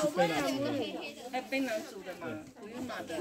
是飞来的。还，槟榔煮的吗？不用拿的。